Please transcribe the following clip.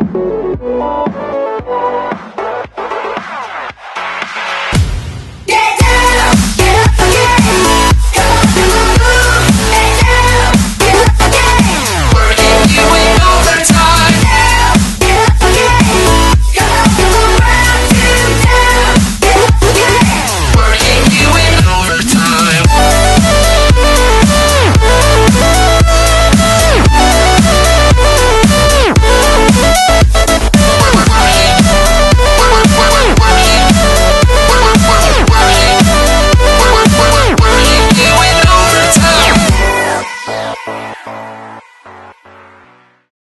Thank Bye.